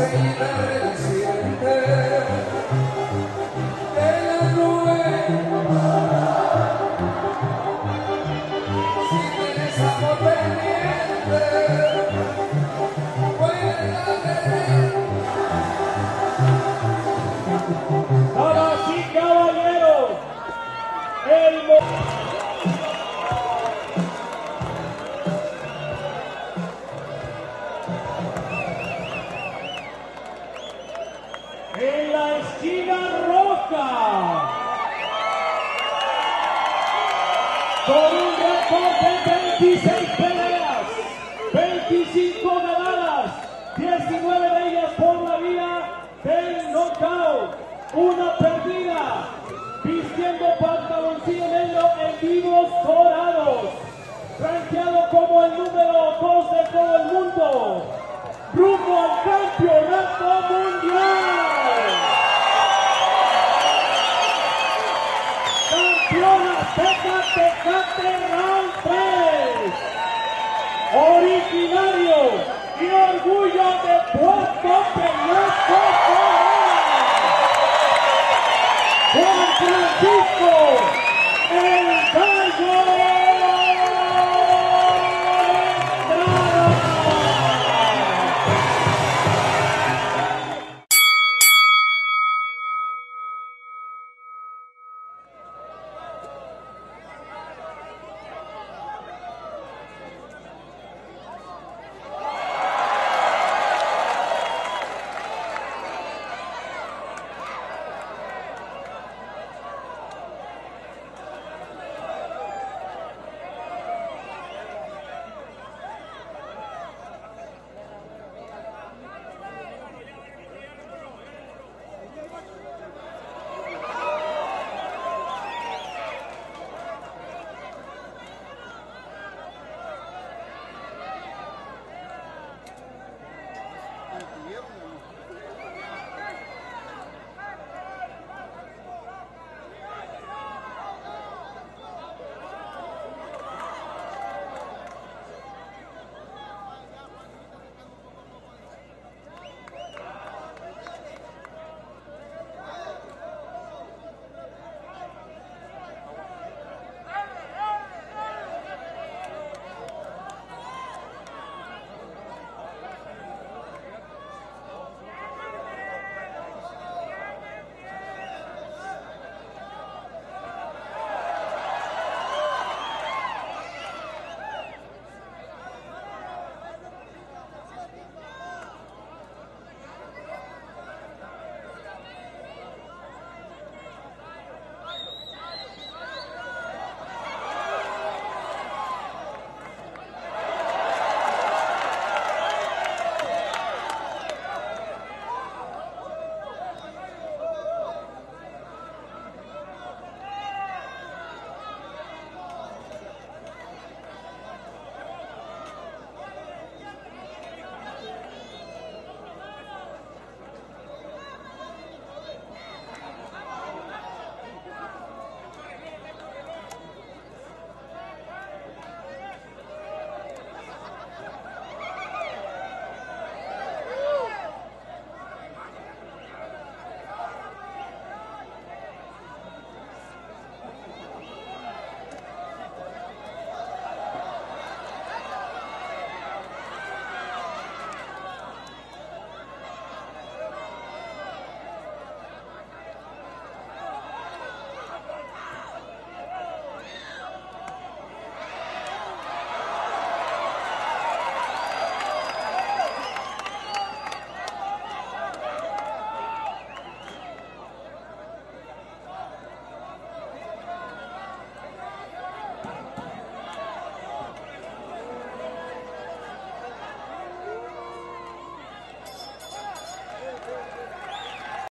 Sailor. Con un récord de 26 peleas, 25 ganadas, 19 de ellas por la vía del knockout, una perdida, vistiendo pantaloncillo negro en vivos dorados, rankeado como el número 2 de todo el mundo, rumbo al campeonato mundial. Tecate Originario y orgullo de Puerto